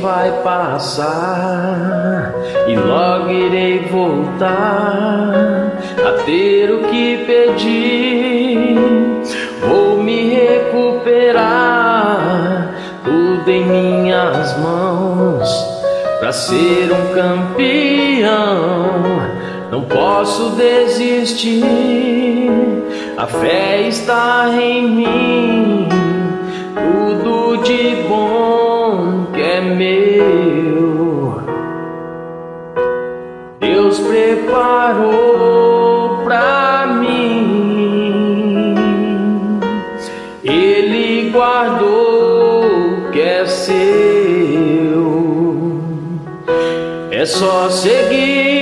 vai passar e logo irei voltar a ter o que pedir. Vou me recuperar, tudo em minhas mãos, para ser um campeão. Não posso desistir, a fé está em mim, preparou para mim, Ele guardou que é seu, é só seguir.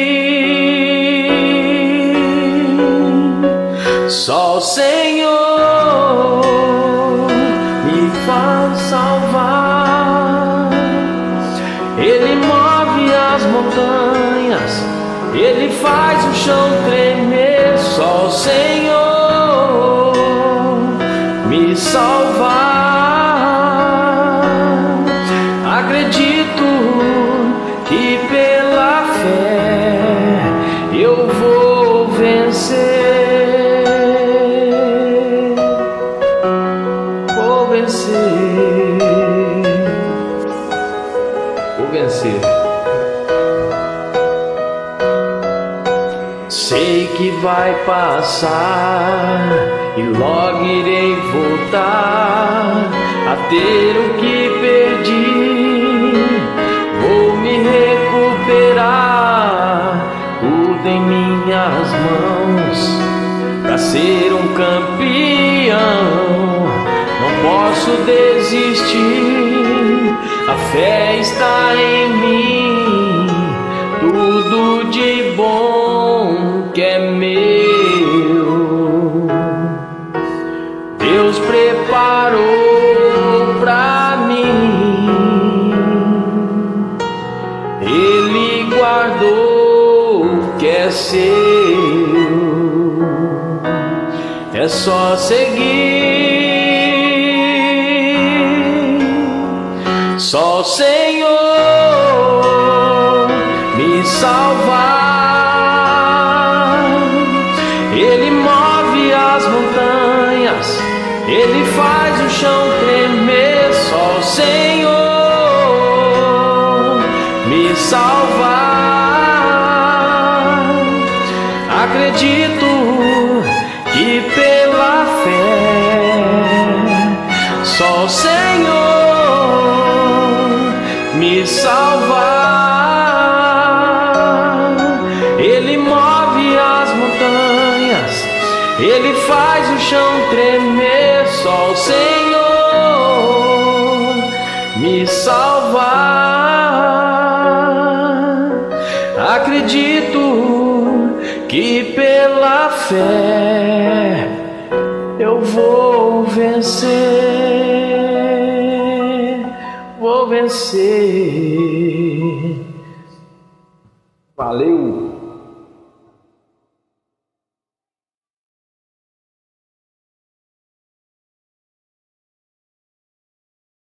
Só o faz o chão tremer. Só o Senhor me salvar. Acredito que pela fé eu vou vencer. vencer. Vou vencer. Sei que vai passar e logo irei voltar a ter o que perdi. Vou me recuperar, tudo em minhas mãos, para ser um campeão posso desistir, a fé está em mim, Ele guardou que é seu, é só seguir. Só o Senhor me salvar. Ele move as montanhas, ele faz o chão tremer. Só o Senhor salvar. Acredito que pela fé, só o Senhor me salvar. Ele move as montanhas, ele faz o chão tremer. Só o Senhor me salvar. Que pela fé eu vou vencer vou vencer. Valeu!